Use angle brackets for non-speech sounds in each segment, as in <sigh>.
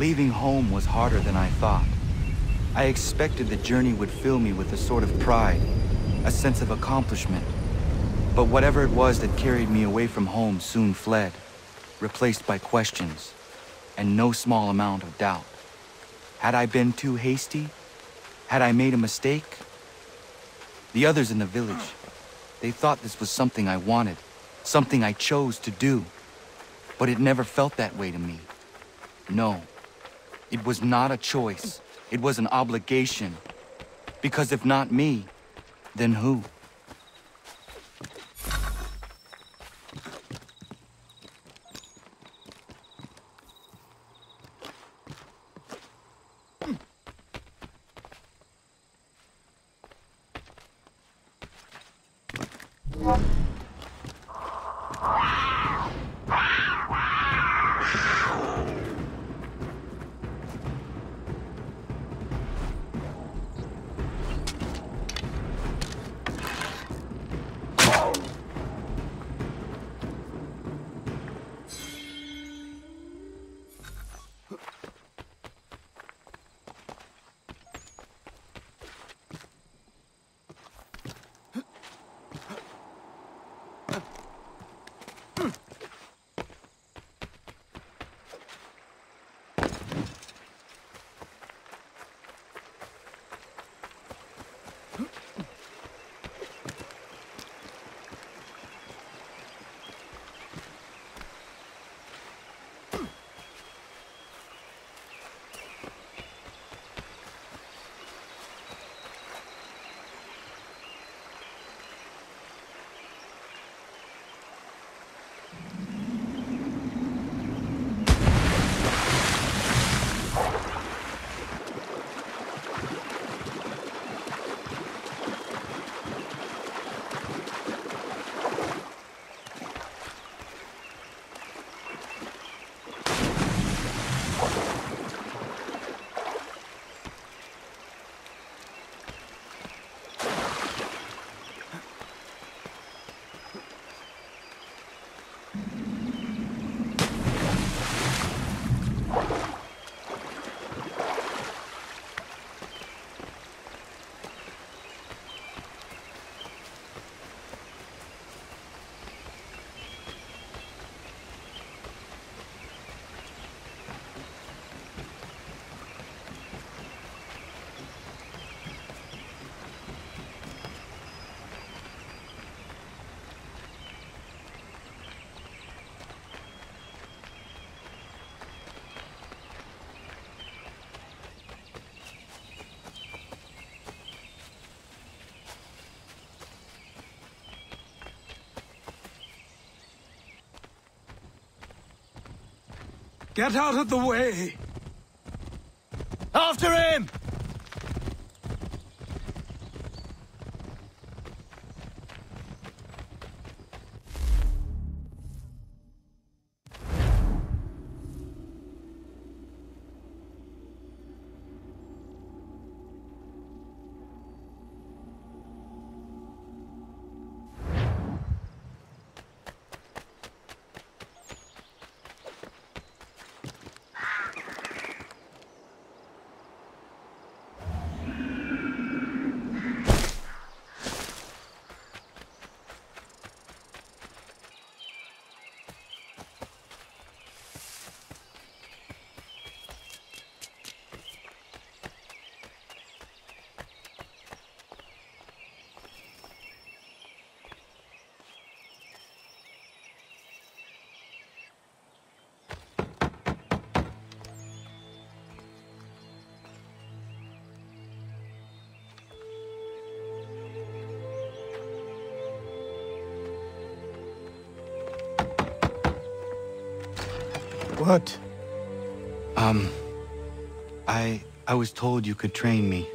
Leaving home was harder than I thought. I expected the journey would fill me with a sort of pride, a sense of accomplishment. But whatever it was that carried me away from home soon fled, replaced by questions, and no small amount of doubt. Had I been too hasty? Had I made a mistake? The others in the village, they thought this was something I wanted, something I chose to do. But it never felt that way to me. No, it was not a choice. It was an obligation. Because if not me, then who? Get out of the way! After him! What? Um, I... I was told you could train me.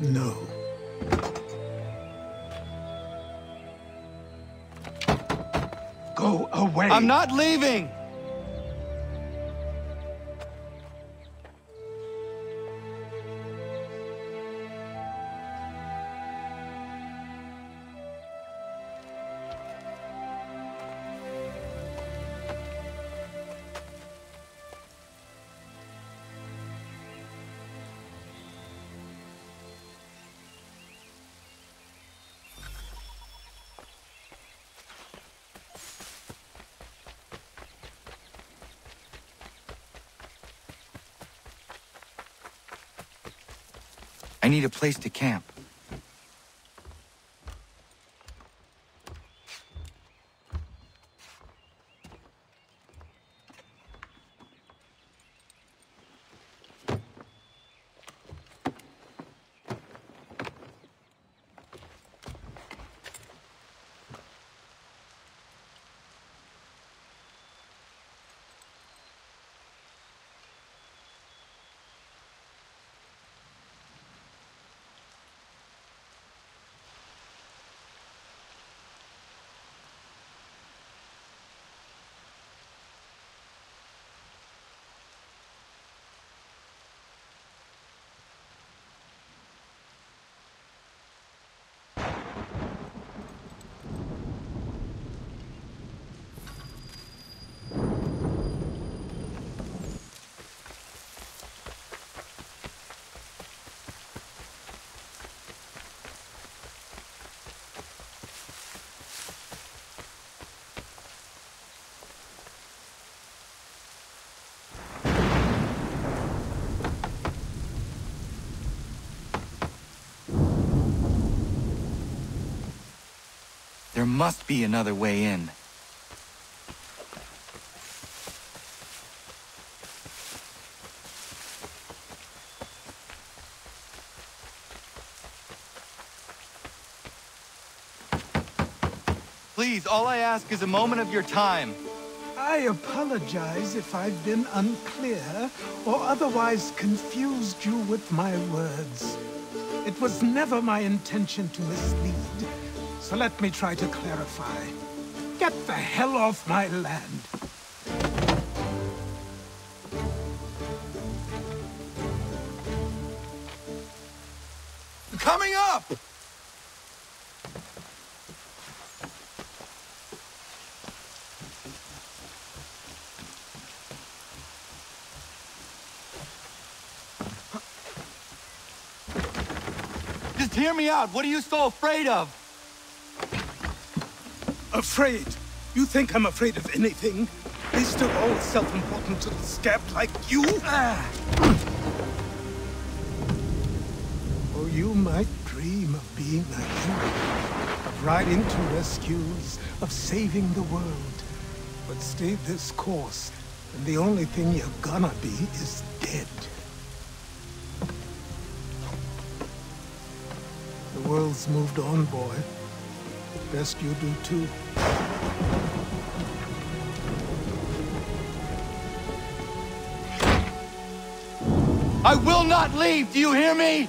No. Go away! I'm not leaving! I need a place to camp. There must be another way in. Please, all I ask is a moment of your time. I apologize if I've been unclear or otherwise confused you with my words. It was never my intention to mislead, so let me try to clarify. Get the hell off my land. Coming up! Just hear me out. What are you so afraid of? Afraid? You think I'm afraid of anything? Least of all self-important little scab like you? Ah. Or you might dream of being a hero, of riding to rescues, of saving the world. But stay this course, and the only thing you're gonna be is dead. The world's moved on, boy. Best you do too. I will not leave. Do you hear me?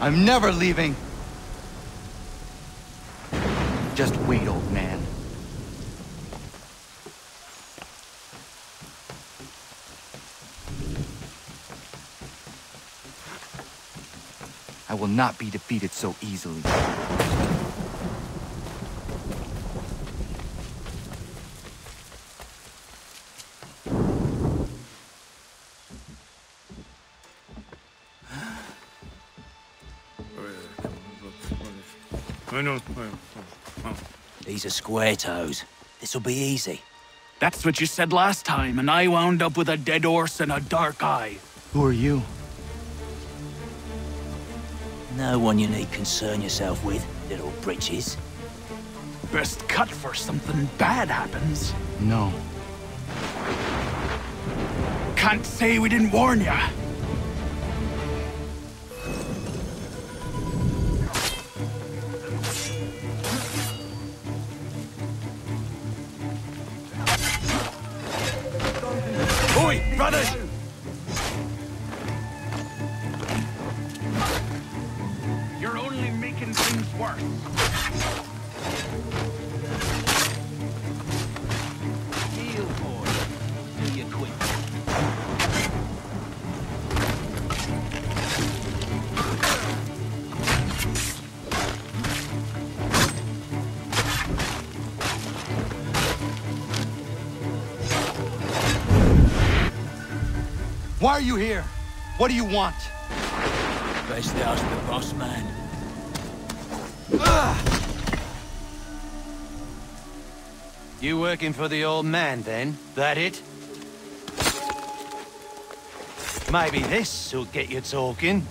I'm never leaving. Just wait, old man. I will not be defeated so easily. I know. I, These are square toes. This'll be easy. That's what you said last time, and I wound up with a dead horse and a dark eye. Who are you? No one you need concern yourself with, little britches. Best cut for something bad happens. No. Can't say we didn't warn ya. What do you want? Best ask the boss man. Ah! You working for the old man, then? That it? Maybe this'll get you talking.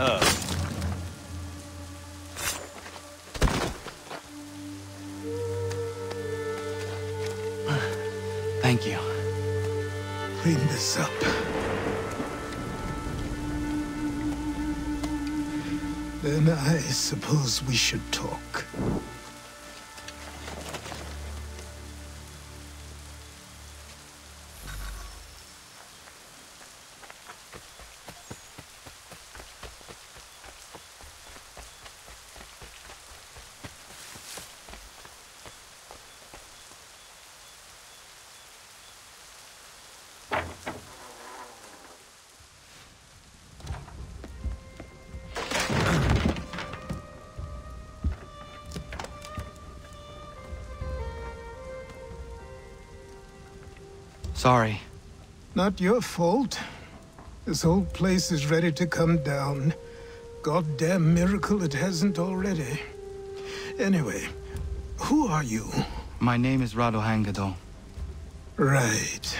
Oh. Suppose we should talk. Sorry. Not your fault. This whole place is ready to come down. Goddamn miracle it hasn't already. Anyway, who are you? My name is Ratonhnhaké:ton. Right.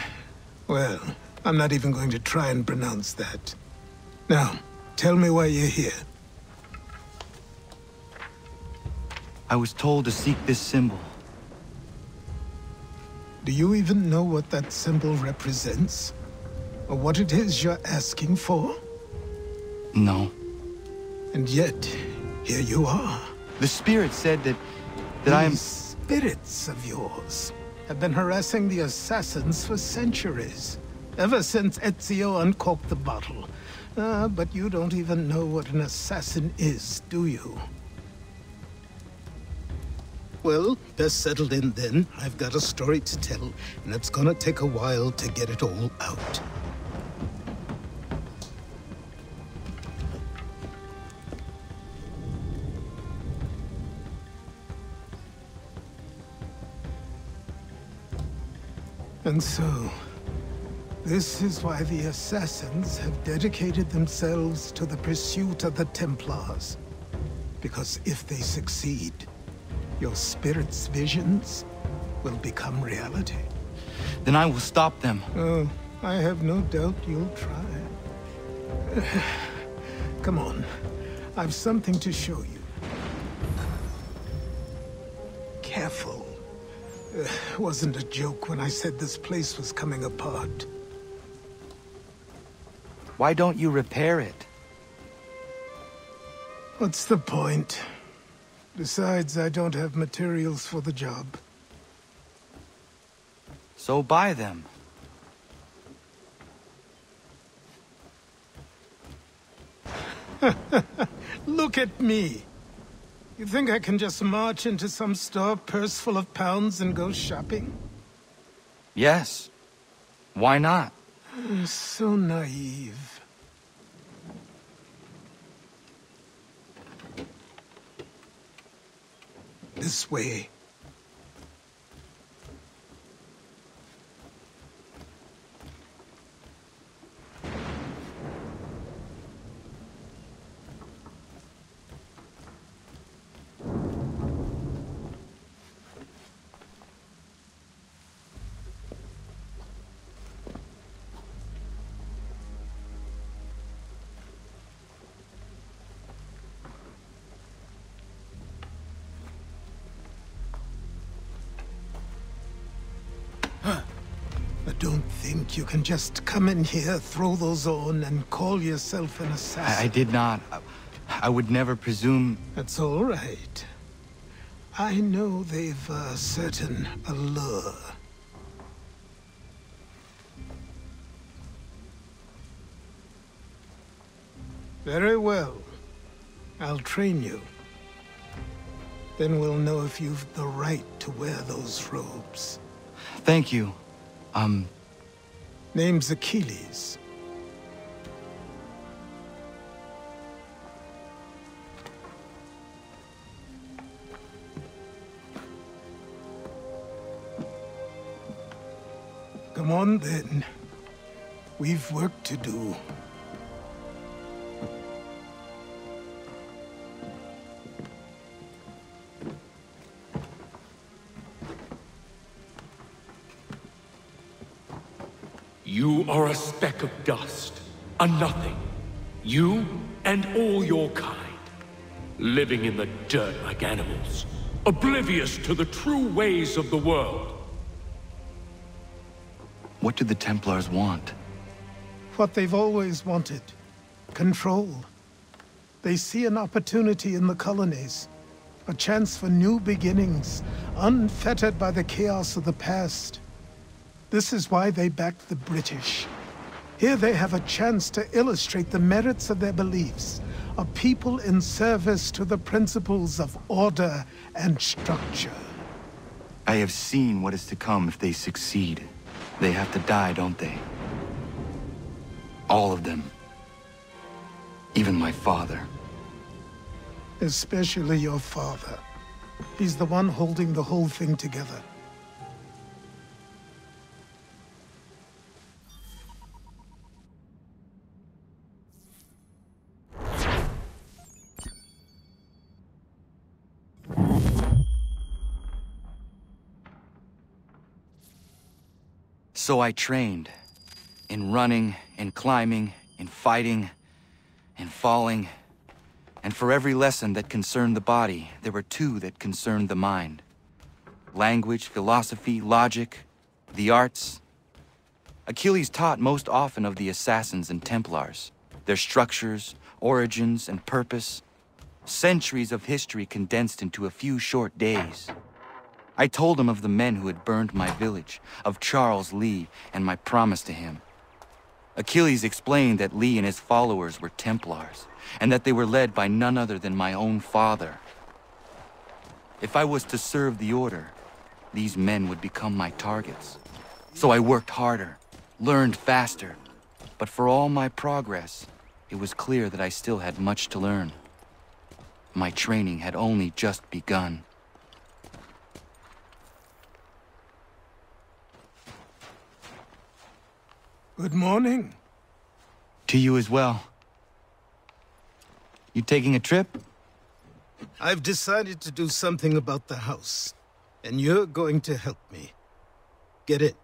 Well, I'm not even going to try and pronounce that. Now, tell me why you're here. I was told to seek this symbol. Do you even know what that symbol represents? Or what it is you're asking for? No. And yet, here you are. The spirit said that... that I am... Spirits of yours have been harassing the assassins for centuries. Ever since Ezio uncorked the bottle. Uh, but you don't even know what an assassin is, do you? Well, best settled in then. I've got a story to tell, and it's gonna take a while to get it all out. And so, this is why the Assassins have dedicated themselves to the pursuit of the Templars. Because if they succeed, your spirit's visions will become reality. Then I will stop them. Oh, I have no doubt you'll try. <sighs> Come on. I've something to show you. Careful. Uh, <sighs> wasn't a joke when I said this place was coming apart. Why don't you repair it? What's the point? Besides, I don't have materials for the job. So buy them. <laughs> Look at me! You think I can just march into some store, purse full of pounds, and go shopping? Yes. Why not? I'm So naive. This way. You can just come in here, throw those on, and call yourself an I, assassin. I did not. I, I would never presume... That's all right. I know they've a certain allure. Very well. I'll train you. Then we'll know if you've the right to wear those robes. Thank you. Um, Name's Achilles. Come on then. We've work to do. Are a speck of dust, a nothing. You and all your kind, living in the dirt like animals, oblivious to the true ways of the world. What do the Templars want? What they've always wanted. Control. They see an opportunity in the colonies. A chance for new beginnings, unfettered by the chaos of the past. This is why they backed the British. Here they have a chance to illustrate the merits of their beliefs, a people in service to the principles of order and structure. I have seen what is to come if they succeed. They have to die, don't they? All of them. Even my father. Especially your father. He's the one holding the whole thing together. So I trained. In running, in climbing, in fighting, in falling. And for every lesson that concerned the body, there were two that concerned the mind. Language, philosophy, logic, the arts. Achilles taught most often of the Assassins and Templars, their structures, origins, and purpose. Centuries of history condensed into a few short days. I told him of the men who had burned my village, of Charles Lee, and my promise to him. Achilles explained that Lee and his followers were Templars, and that they were led by none other than my own father. If I was to serve the Order, these men would become my targets. So I worked harder, learned faster, but for all my progress, it was clear that I still had much to learn. My training had only just begun. Good morning. To you as well. You taking a trip? I've decided to do something about the house, and you're going to help me. Get it?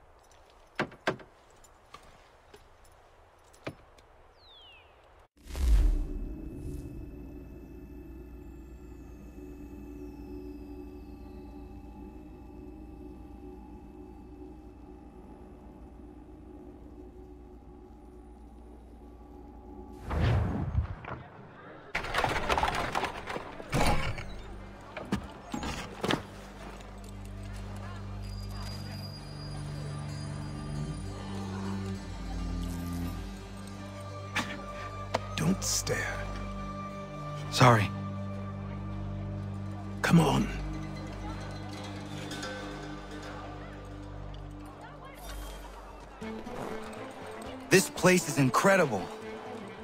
Place is incredible.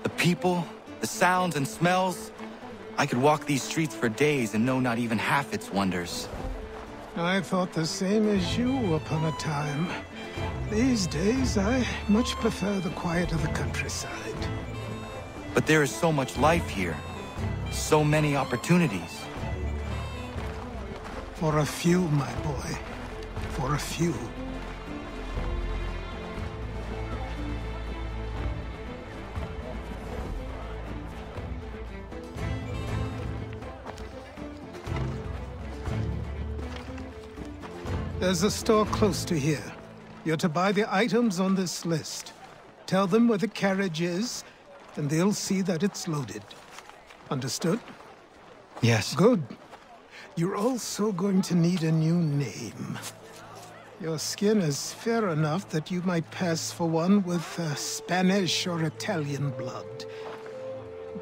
The people, the sounds and smells. I could walk these streets for days and know not even half its wonders. I thought the same as you upon a time. These days, I much prefer the quiet of the countryside. But there is so much life here. So many opportunities. For a few, my boy. For a few. There's a store close to here. You're to buy the items on this list. Tell them where the carriage is, and they'll see that it's loaded. Understood? Yes. Good. You're also going to need a new name. Your skin is fair enough that you might pass for one with uh, Spanish or Italian blood.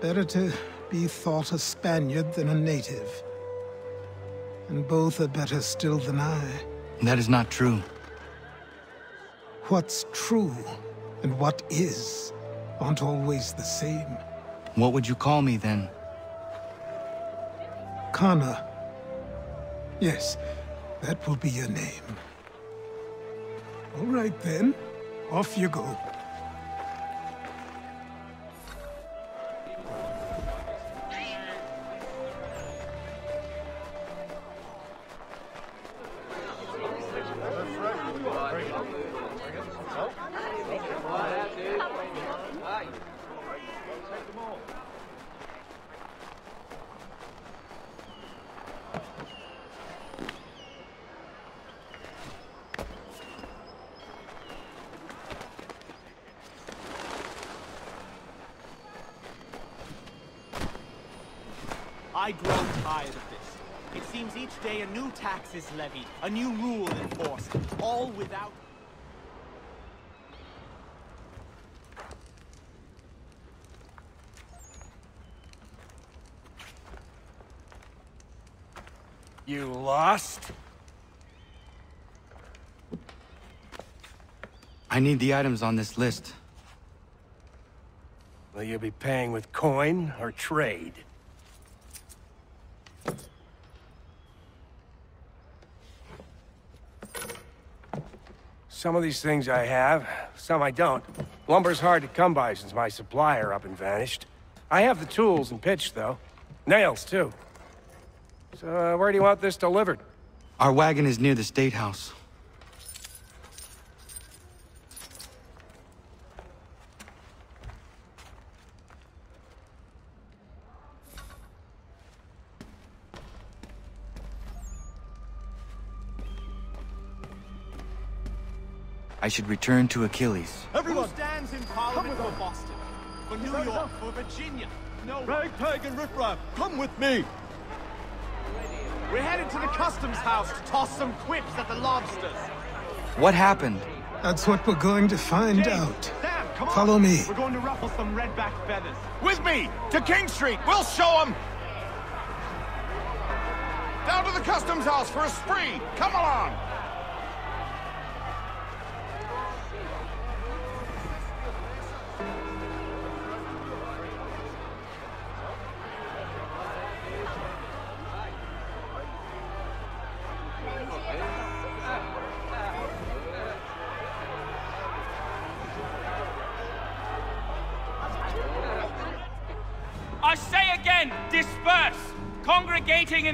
Better to be thought a Spaniard than a native. And both are better still than I. That is not true. What's true and what is aren't always the same. What would you call me then? Connor. Yes, that will be your name. All right then, off you go. New tax levied, a new rule enforced, all without... You lost? I need the items on this list. Will you be paying with coin or trade? Some of these things I have, some I don't. Lumber's hard to come by since my supplier up and vanished. I have the tools and pitch, though. Nails, too. So, uh, where do you want this delivered? Our wagon is near the State House. I should return to Achilles. Everyone! Who stands in Parliament for Boston? For New York? For Virginia? No. Ragtag and Riffraff, come with me! We're headed to the customs house to toss some quips at the lobsters. What happened? That's what we're going to find James, out. Sam, come Follow on. me. We're going to ruffle some redback feathers. With me! To King Street! We'll show them! Down to the customs house for a spree! Come along!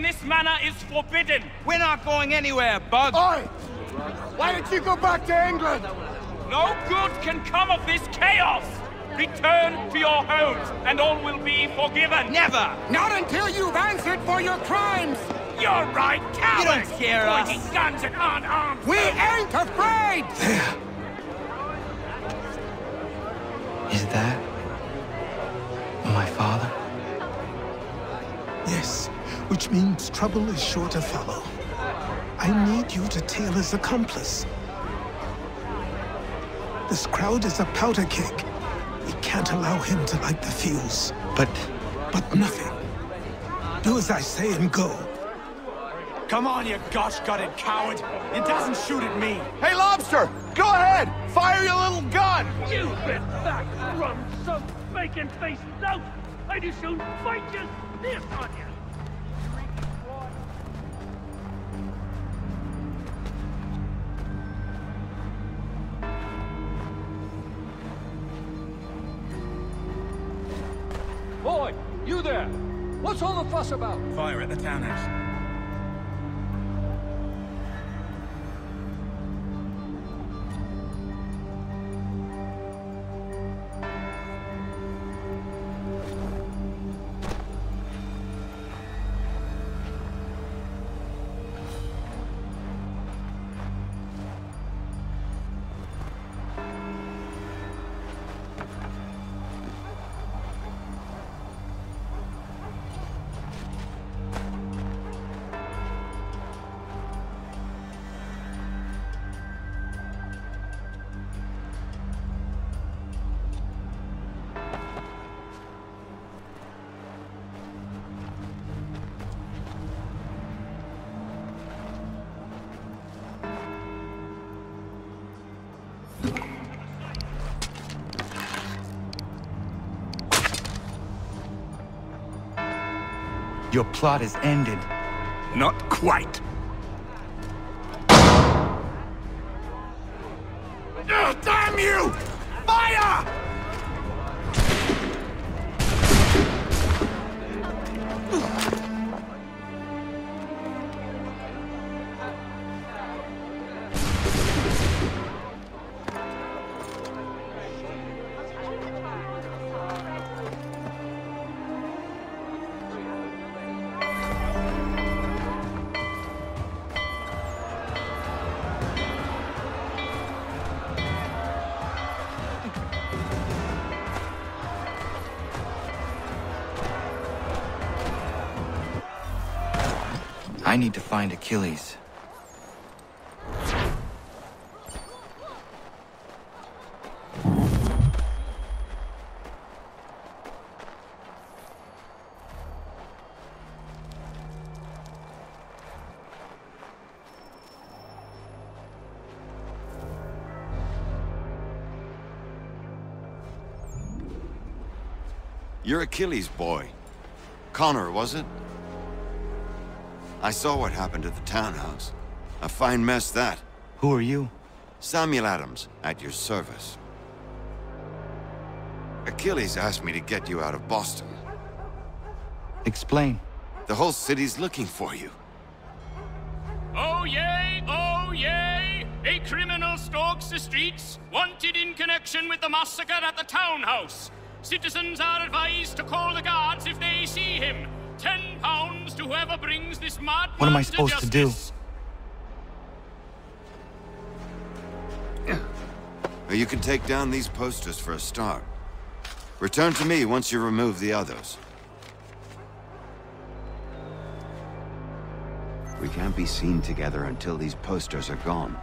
This manner is forbidden! We're not going anywhere, Bug! Oi! Why don't you go back to England? No good can come of this chaos! Return to your homes, and all will be forgiven! Never! Not until you've answered for your crimes! You're right, cowards! You don't scare us. Pointing guns and aren't armed! We ain't afraid! <sighs> <laughs> which means trouble is sure to follow. I need you to tail his accomplice. This crowd is a powder keg. We can't allow him to light the fuse. But... But nothing. Do as I say and go. Come on, you gosh-gutted coward! It doesn't shoot at me! Hey, Lobster! Go ahead! Fire your little gun! You bit back from some bacon-faced lout! I do soon fight you this on you! What's all the fuss about? Fire at the townhouse. Plot is ended. Not quite. Find Achilles. You're Achilles' boy. Connor, was it? I saw what happened at the townhouse. A fine mess, that. Who are you? Samuel Adams, at your service. Achilles asked me to get you out of Boston. Explain. The whole city's looking for you. Oh yay, oh yay! A criminal stalks the streets, wanted in connection with the massacre at the townhouse. Citizens are advised to call the guards if they see him. Ten pounds to whoever brings this mad What am I supposed to do? justice. You can take down these posters for a start. Return to me once you remove the others. We can't be seen together until these posters are gone.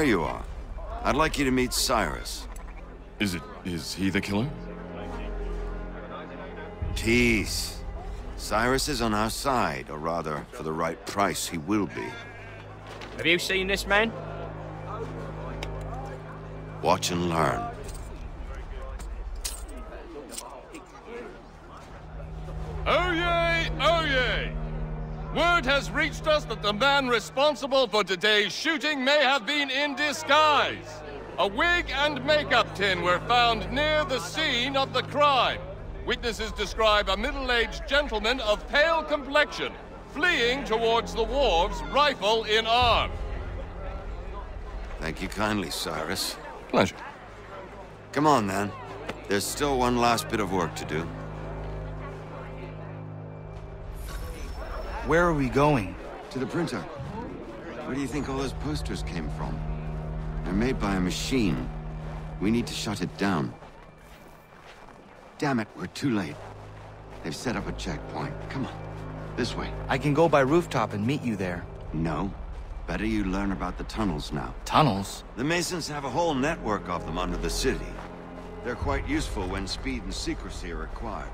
There you are. I'd like you to meet Cyrus. Is it... is he the killer? Peace. Cyrus is on our side, or rather, for the right price, he will be. Have you seen this man? Watch and learn. Oh yay, oh yay! Word has reached us that the man responsible for today's shooting may have been in disguise. A wig and makeup tin were found near the scene of the crime. Witnesses describe a middle-aged gentleman of pale complexion fleeing towards the wharves, rifle in arm. Thank you kindly, Cyrus. Pleasure. Come on, then. There's still one last bit of work to do. Where are we going? To the printer. Where do you think all those posters came from? They're made by a machine. We need to shut it down. Damn it, we're too late. They've set up a checkpoint. Come on. This way. I can go by rooftop and meet you there. No. Better you learn about the tunnels now. Tunnels? The Masons have a whole network of them under the city. They're quite useful when speed and secrecy are required.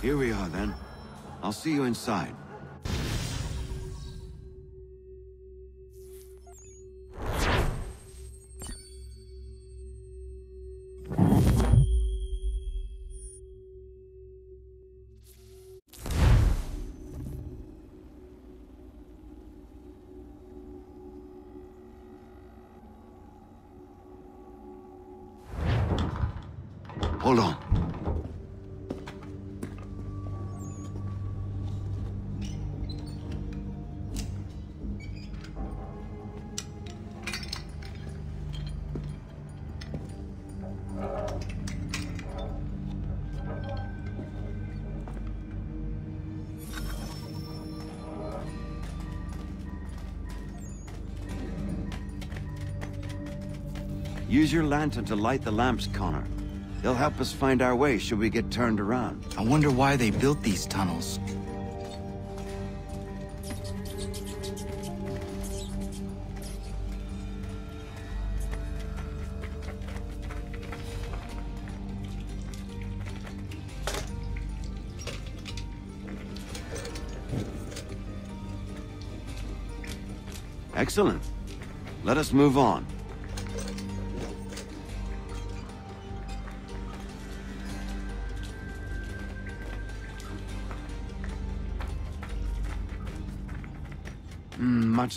Here we are, then. I'll see you inside. Hold on. Use your lantern to light the lamps, Connor. They'll help us find our way should we get turned around. I wonder why they built these tunnels. Excellent. Let us move on.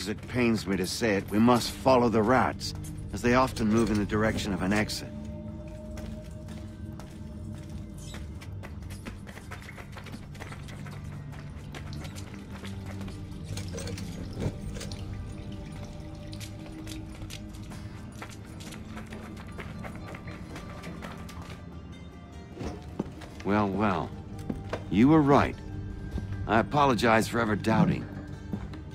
As it pains me to say it, we must follow the rats, as they often move in the direction of an exit. Well, well. You were right. I apologize for ever doubting.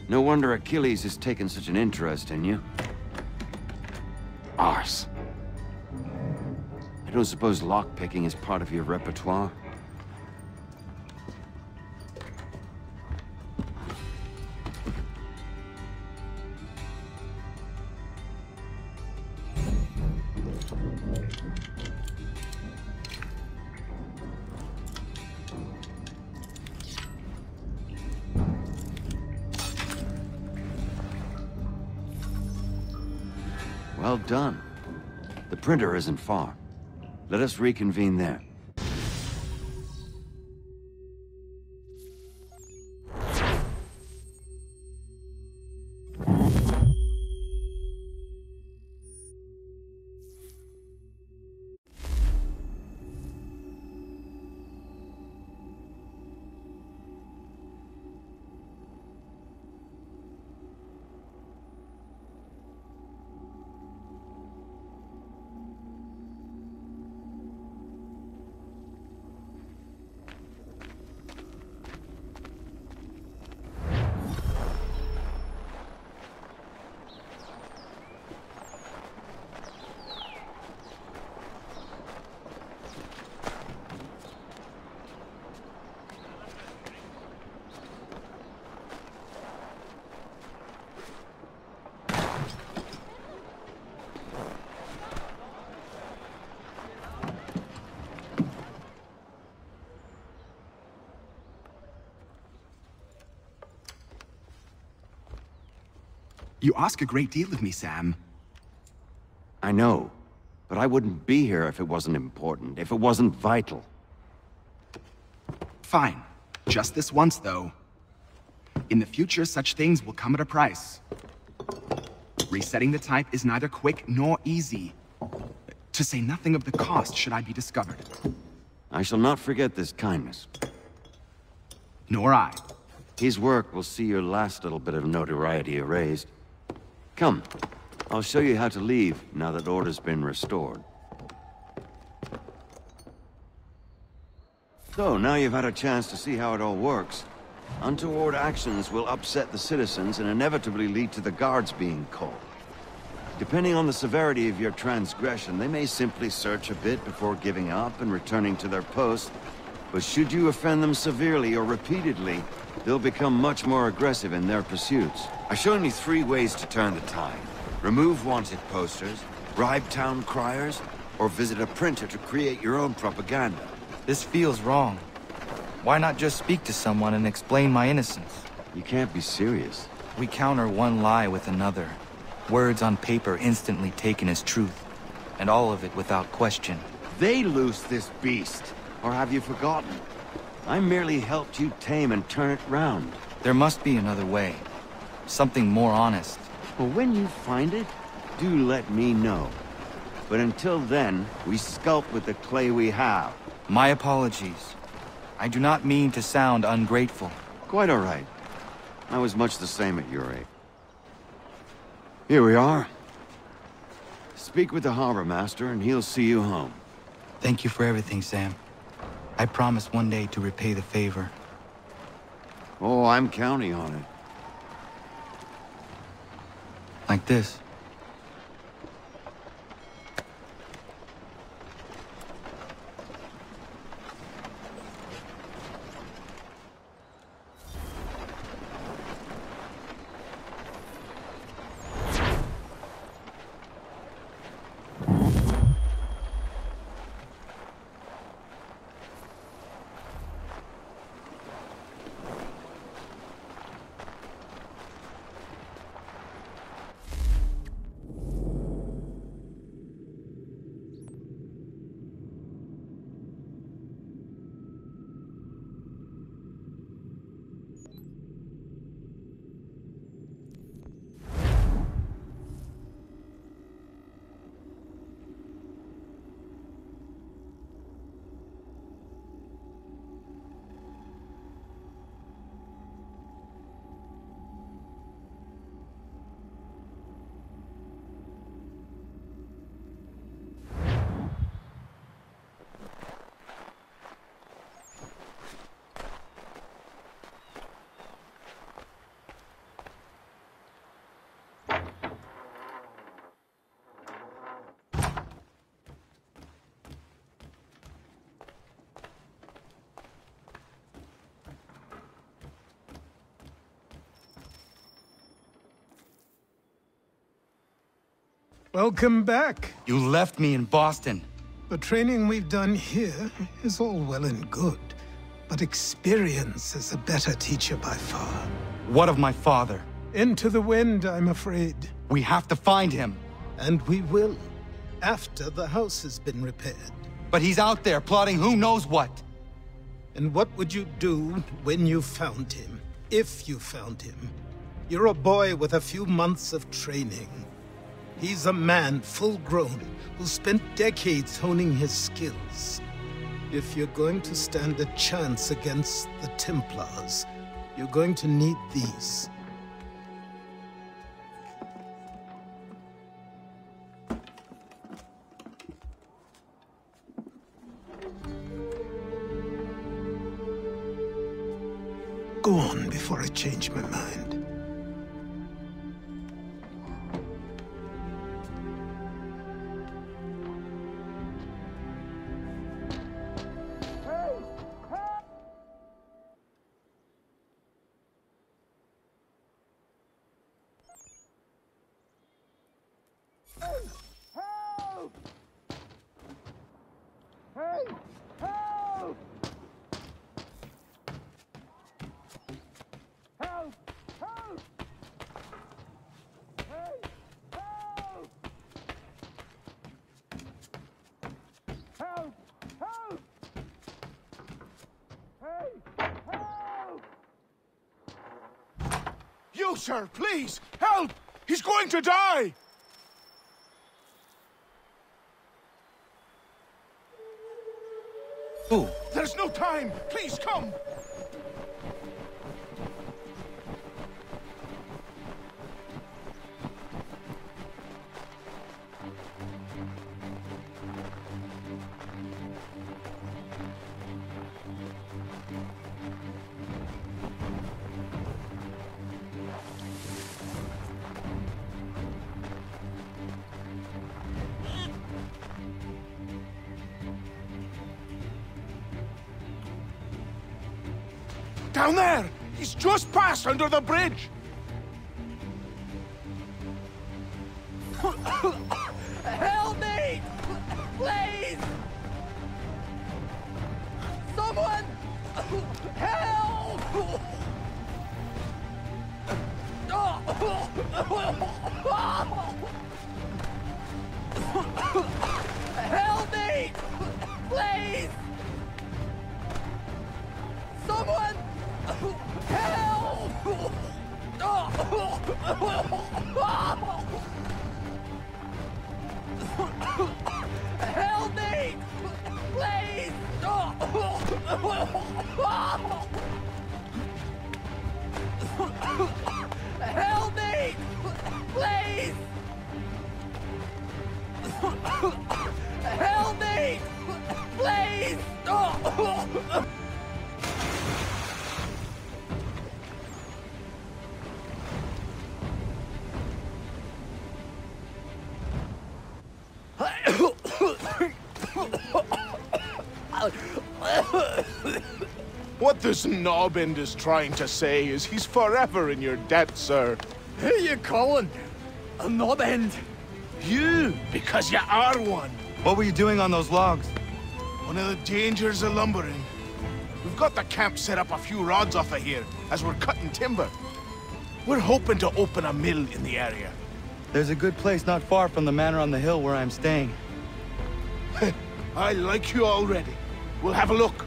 No wonder Achilles has taken such an interest in you. Arse. I don't suppose lockpicking is part of your repertoire? Isn't far. Let us reconvene there. You ask a great deal of me, Sam. I know, but I wouldn't be here if it wasn't important, if it wasn't vital. Fine. Just this once, though. In the future, such things will come at a price. Resetting the type is neither quick nor easy. To say nothing of the cost should I be discovered. I shall not forget this kindness. Nor I. His work will see your last little bit of notoriety erased. Come, I'll show you how to leave now that order's been restored. So, now you've had a chance to see how it all works. Untoward actions will upset the citizens and inevitably lead to the guards being called. Depending on the severity of your transgression, they may simply search a bit before giving up and returning to their post. But should you offend them severely or repeatedly, they'll become much more aggressive in their pursuits. I've shown you three ways to turn the tide. Remove wanted posters, bribe town criers, or visit a printer to create your own propaganda. This feels wrong. Why not just speak to someone and explain my innocence? You can't be serious. We counter one lie with another. Words on paper instantly taken as truth. And all of it without question. They loose this beast. Or have you forgotten? I merely helped you tame and turn it round. There must be another way. Something more honest. Well, when you find it, do let me know. But until then, we sculpt with the clay we have. My apologies. I do not mean to sound ungrateful. Quite all right. I was much the same at your age. Here we are. Speak with the harbor master and he'll see you home. Thank you for everything, Sam. I promise one day to repay the favor. Oh, I'm counting on it. Like this. Welcome back. You left me in Boston. The training we've done here is all well and good, but experience is a better teacher by far. What of my father? Into the wind, I'm afraid. We have to find him. And we will, after the house has been repaired. But he's out there plotting who knows what. And what would you do when you found him? If you found him? You're a boy with a few months of training. He's a man full grown who spent decades honing his skills. If you're going to stand a chance against the Templars, you're going to need these. Go on before I change my mind. Sir, please, help! He's going to die! Who? There's no time! Please, come! Down there! He's just passed under the bridge! This knobend is trying to say is he's forever in your debt, sir. Who are you calling? A knob end? You, because you are one. What were you doing on those logs? One of the dangers of lumbering. We've got the camp set up a few rods off of here, as we're cutting timber. We're hoping to open a mill in the area. There's a good place not far from the manor on the hill where I'm staying. <laughs> I like you already. We'll have a look.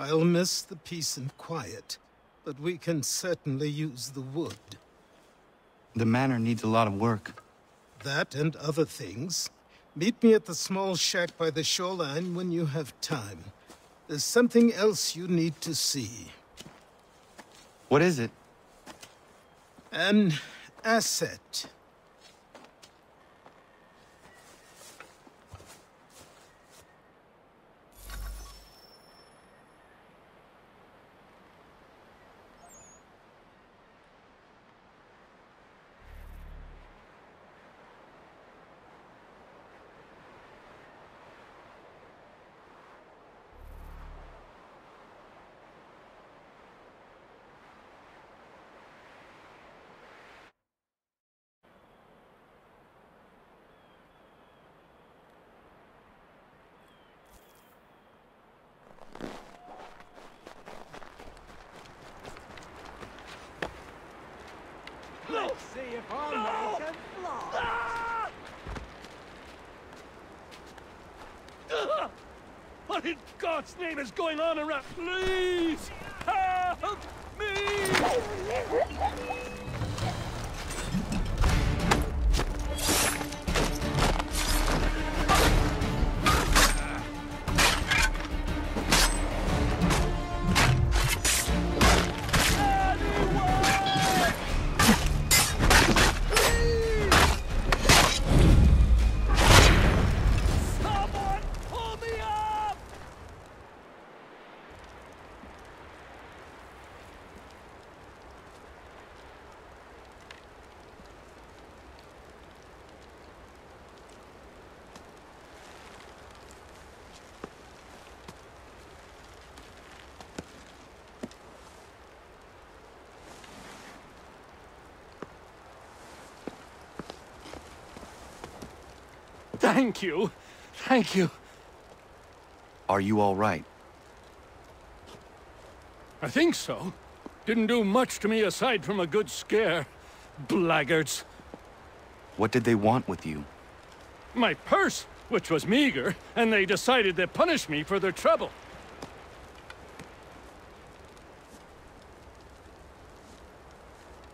I'll miss the peace and quiet, but we can certainly use the wood. The manor needs a lot of work. That and other things. Meet me at the small shack by the shoreline when you have time. There's something else you need to see. What is it? An asset. Let's see if our man can fly. What in God's name is going on around? Please help me! Thank you. Thank you. Are you all right? I think so. Didn't do much to me aside from a good scare. Blackguards. What did they want with you? My purse, which was meager, and they decided to punish me for their trouble.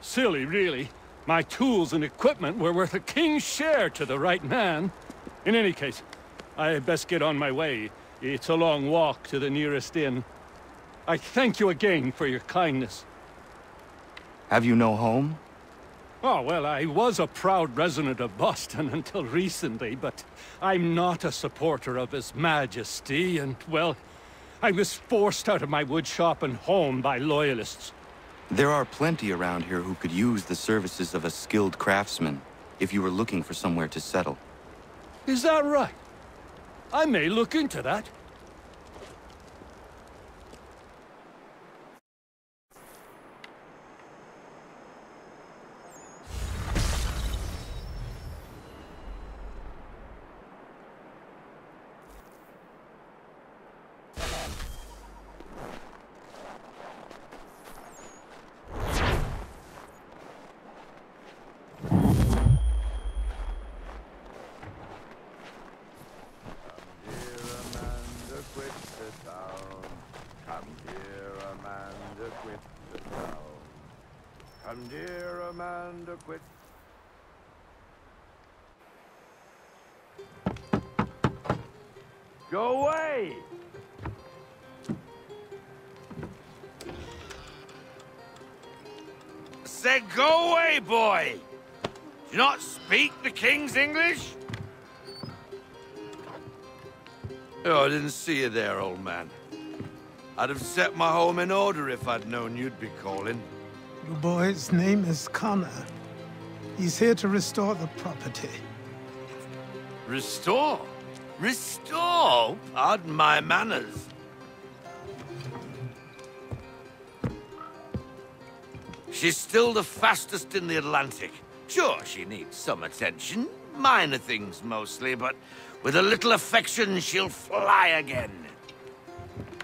Silly, really. My tools and equipment were worth a king's share to the right man. In any case, I had best get on my way. It's a long walk to the nearest inn. I thank you again for your kindness. Have you no home? Oh, well, I was a proud resident of Boston <laughs> until recently, but I'm not a supporter of His Majesty, and, well, I was forced out of my woodshop and home by loyalists. There are plenty around here who could use the services of a skilled craftsman. if you were looking for somewhere to settle. Is that right? I may look into that. Go away! Said go away, boy! Do you not speak the King's English? Oh, I didn't see you there, old man. I'd have set my home in order if I'd known you'd be calling. The boy's name is Connor. He's here to restore the property. Restore? Restore? Pardon my manners. She's still the fastest in the Atlantic. Sure, she needs some attention. Minor things mostly, but with a little affection, she'll fly again.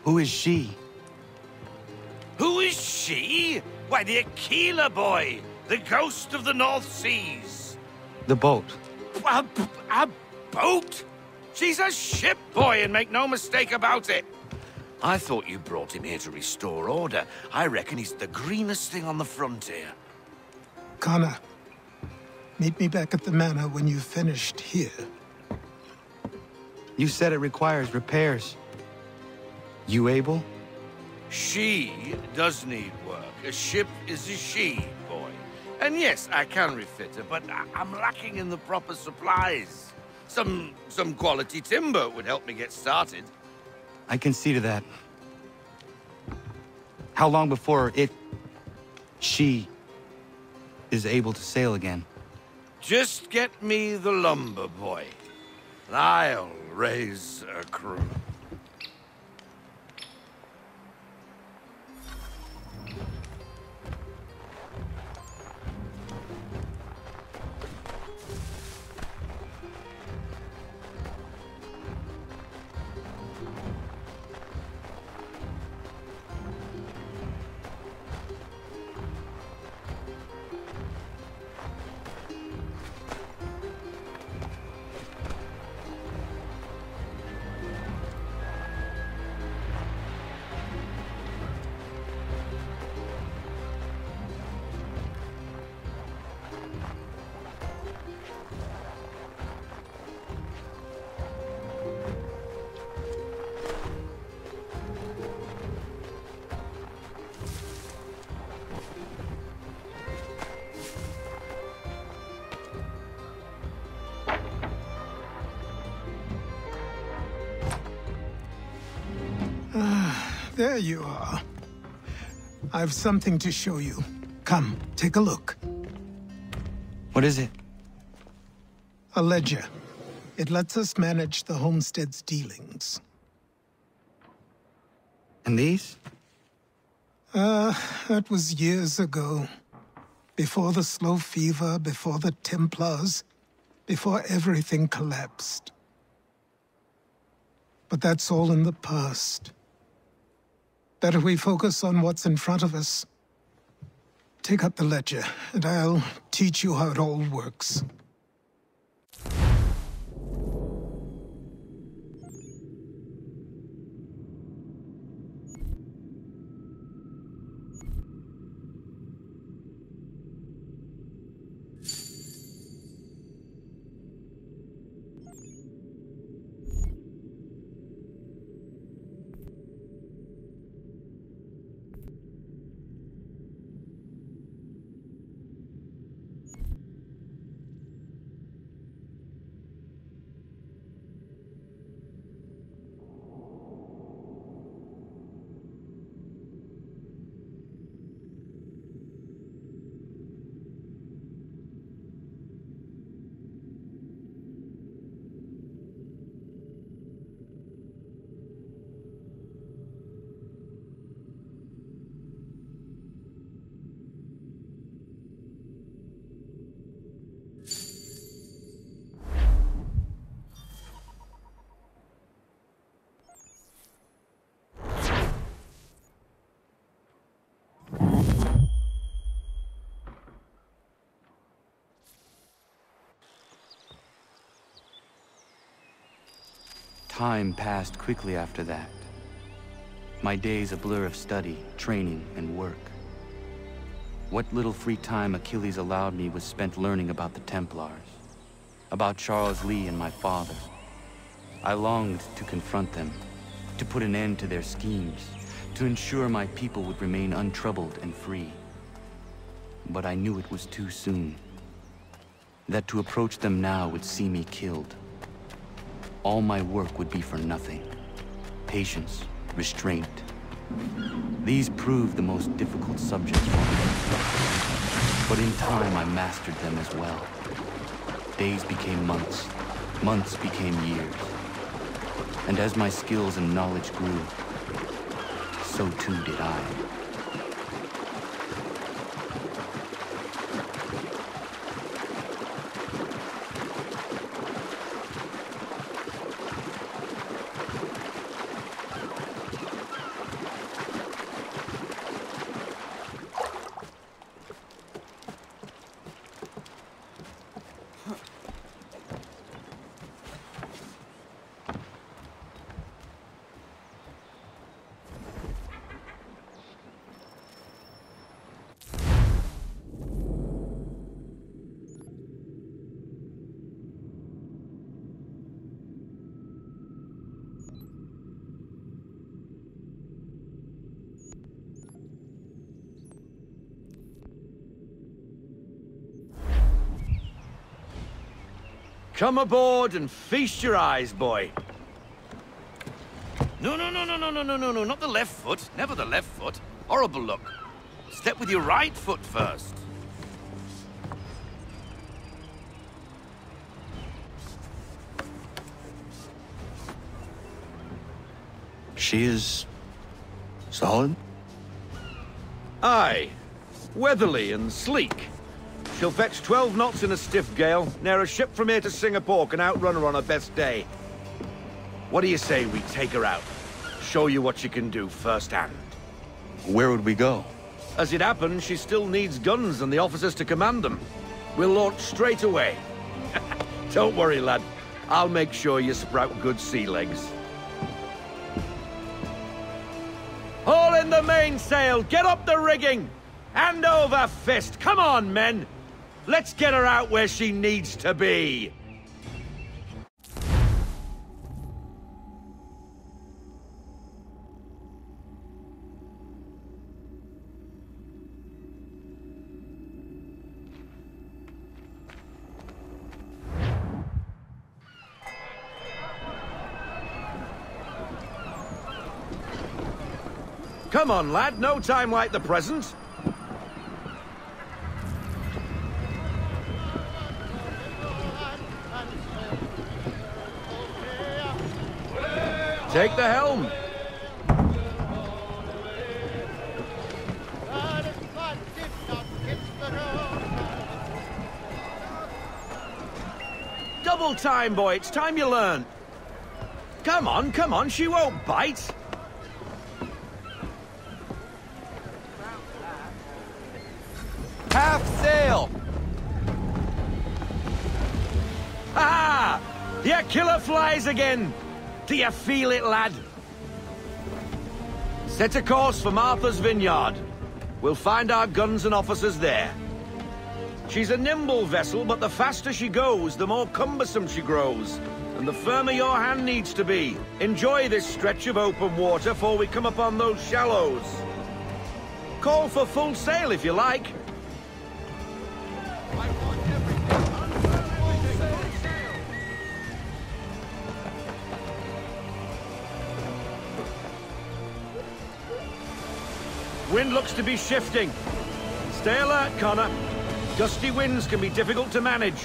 Who is she? Who is she? Why, the Aquila boy, the ghost of the North Seas. The boat. A, a boat? She's a ship boy, and make no mistake about it. I thought you brought him here to restore order. I reckon he's the greenest thing on the frontier. Connor, meet me back at the manor when you've finished here. You said it requires repairs. You able? She does need work. A ship is a she, boy. And yes, I can refit her, but I I'm lacking in the proper supplies. Some some quality timber would help me get started. I can see to that. How long before it... she... is able to sail again? Just get me the lumber, boy. And I'll raise a crew. There you are. I've something to show you. Come, take a look. What is it? A ledger. It lets us manage the homestead's dealings. And these? Uh, that was years ago. Before the slow fever, before the Templars, before everything collapsed. But that's all in the past. Better we focus on what's in front of us. Take up the ledger, and I'll teach you how it all works. Time passed quickly after that. My days a blur of study, training, and work. What little free time Achilles allowed me was spent learning about the Templars, about Charles Lee and my father. I longed to confront them, to put an end to their schemes, to ensure my people would remain untroubled and free. But I knew it was too soon. That to approach them now would see me killed. All my work would be for nothing. Patience, restraint. These proved the most difficult subjects for me. But in time, I mastered them as well. Days became months. Months became years. And as my skills and knowledge grew, so too did I. Come aboard and feast your eyes, boy. No, no, no, no, no, no, no, no, no, not the left foot. Never the left foot. Horrible look. Step with your right foot first. She is... solid? Aye. Weatherly and sleek. She'll fetch 12 knots in a stiff gale, near a ship from here to Singapore can outrun her on her best day. What do you say we take her out? Show you what she can do firsthand. Where would we go? As it happens, she still needs guns and the officers to command them. We'll launch straight away. <laughs> Don't worry, lad. I'll make sure you sprout good sea legs. Haul in the mainsail! Get up the rigging! Hand over fist! Come on, men! Let's get her out where she needs to be! Come on, lad. No time like the present. Take the helm. Double time, boy. It's time you learn. Come on, come on. She won't bite. Half sail! Ha! Your killer flies again! Do you feel it, lad? Set a course for Martha's Vineyard. We'll find our guns and officers there. She's a nimble vessel, but the faster she goes, the more cumbersome she grows. And the firmer your hand needs to be. Enjoy this stretch of open water before we come upon those shallows. Call for full sail if you like. Wind looks to be shifting. Stay alert, Connor. Gusty winds can be difficult to manage.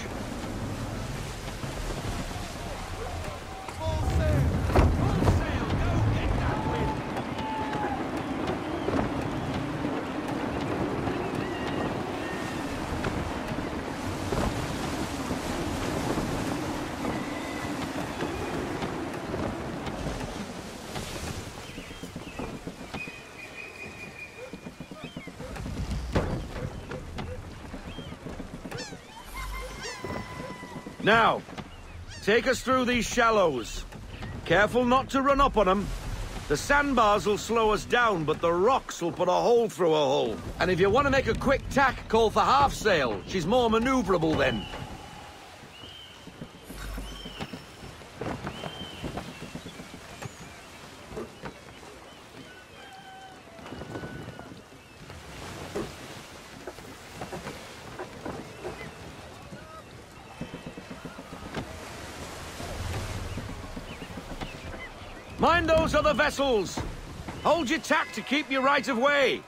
Now, take us through these shallows. Careful not to run up on them. The sandbars will slow us down, but the rocks will put a hole through a hole. And if you want to make a quick tack, call for half sail. She's more maneuverable then. Mind those other vessels! Hold your tack to keep your right of way!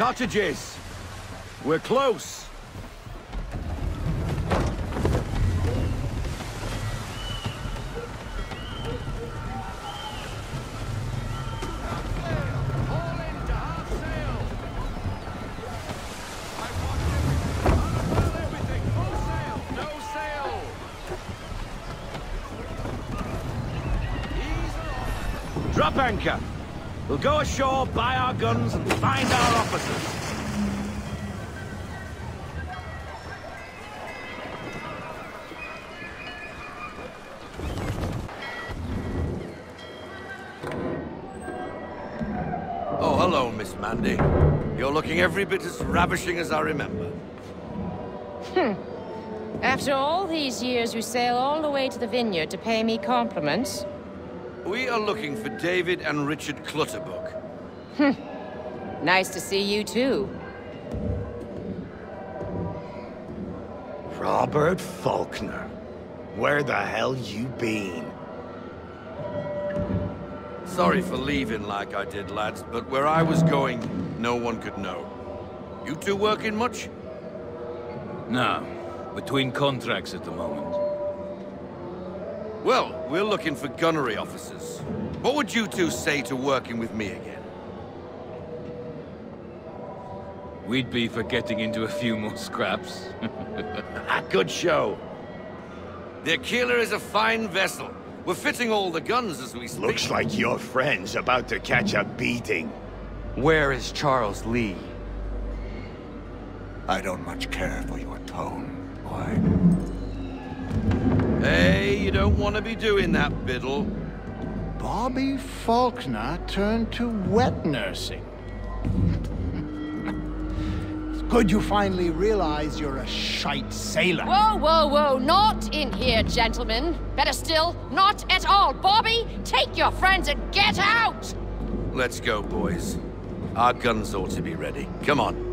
Cottages! We're close! Half sail. All in half sail. I watched everything. No sail. Easy on. Drop anchor! We'll go ashore, buy our guns, and find our officers. Oh, hello, Miss Mandy. You're looking every bit as ravishing as I remember. Hmm. After all these years, you sail all the way to the vineyard to pay me compliments? We are looking for David and Richard Clutterbuck. Hmm. <laughs> Nice to see you, too. Robert Faulkner. Where the hell you been? Sorry for leaving like I did, lads, but where I was going, no one could know. You two working much? No. Between contracts at the moment. Well, we're looking for gunnery officers. What would you two say to working with me again? We'd be for getting into a few more scraps. <laughs> Good show. The Aquila is a fine vessel. We're fitting all the guns as we speak. Looks like your friend's about to catch a beating. Where is Charles Lee? I don't much care for your tone, boy. Hey, you don't want to be doing that, Biddle. Bobby Faulkner turned to wet nursing. it's good you finally realize you're a shite sailor. Whoa, whoa, whoa, not in here, gentlemen. Better still, not at all. Bobby, take your friends and get out! Let's go, boys. Our guns ought to be ready. Come on.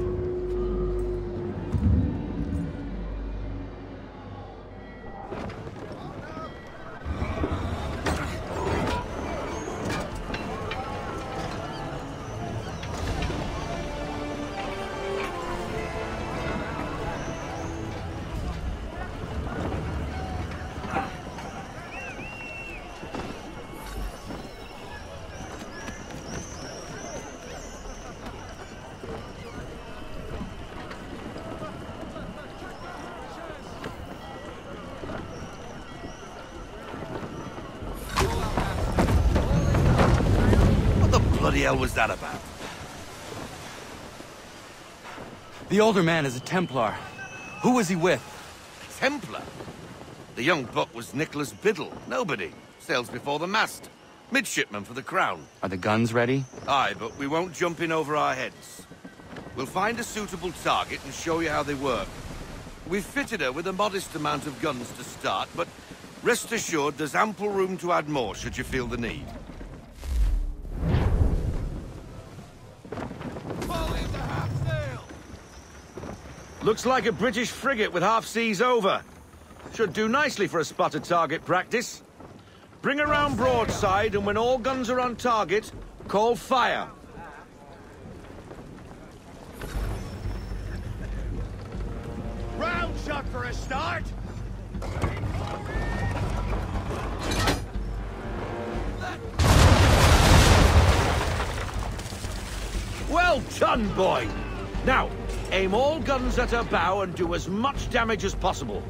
Hell was that about? The older man is a Templar. Who was he with? Templar? The young buck was Nicholas Biddle. Nobody. Sails before the mast. Midshipman for the Crown. Are the guns ready? Aye, but we won't jump in over our heads. We'll find a suitable target and show you how they work. We've fitted her with a modest amount of guns to start, but rest assured there's ample room to add more should you feel the need. Looks like a British frigate with half seas over. Should do nicely for a spotted target practice. Bring around broadside, and when all guns are on target, call fire. Round shot for a start. Well done, boy! Now, aim all guns at her bow and do as much damage as possible.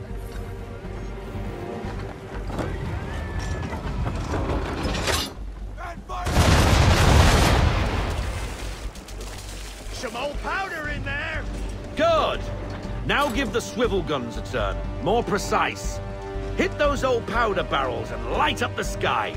Some old powder in there. Good! Now give the swivel guns a turn. More precise. Hit those old powder barrels and light up the sky.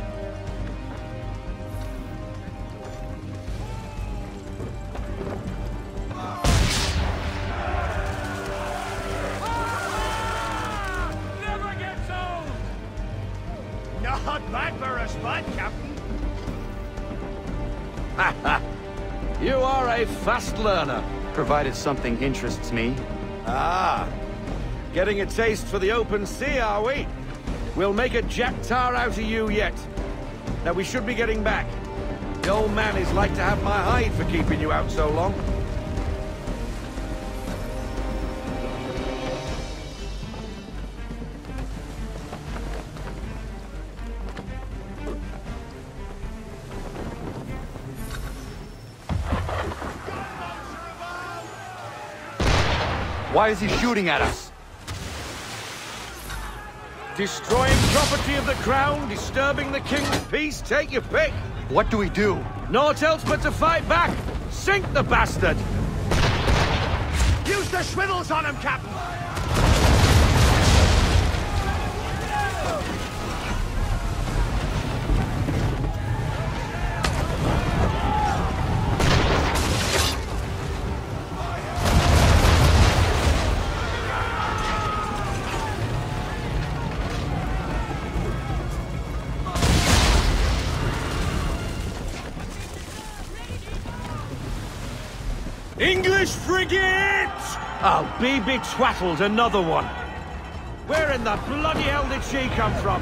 Learner. Provided something interests me. Ah, getting a taste for the open sea, are we? We'll make a jack tar out of you yet. Now, we should be getting back. The old man is like to have my hide for keeping you out so long. Why is he shooting at us? Destroying property of the crown, disturbing the king's peace, take your pick. What do we do? Naught else but to fight back. Sink the bastard! Use the swivels on him, Captain. Oh, I'll be betwattled another one. Where in the bloody hell did she come from?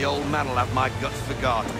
The old man'll have my guts for garters.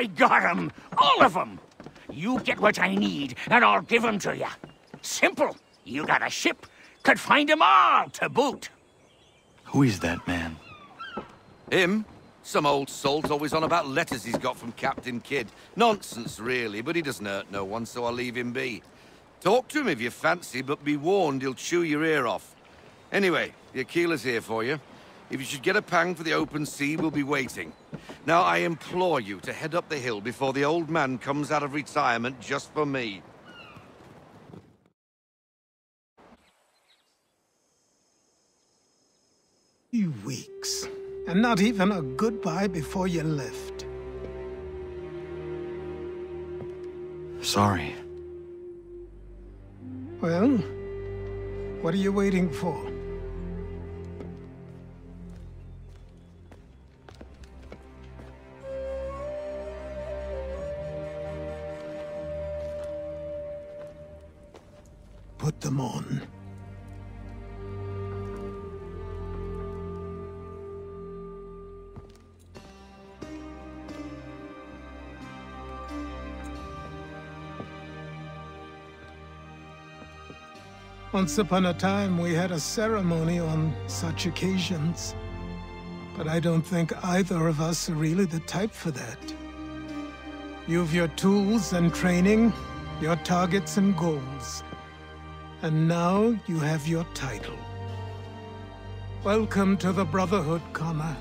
I got 'em! All of 'em! You get what I need, and I'll give 'em to you. Simple. You got a ship, could find 'em all to boot. Who is that man? Him? Some old salt always on about letters he's got from Captain Kidd. Nonsense, really, but he doesn't hurt no one, so I'll leave him be. Talk to him if you fancy, but be warned he'll chew your ear off. Anyway, the Aquila's here for you. If you should get a pang for the open sea, we'll be waiting. Now, I implore you to head up the hill before the old man comes out of retirement just for me. Few weeks. And not even a goodbye before you left. Sorry. Well, what are you waiting for? Put them on. Once upon a time, we had a ceremony on such occasions. But I don't think either of us are really the type for that. You've your tools and training, your targets and goals. And now you have your title. Welcome to the Brotherhood, Connor.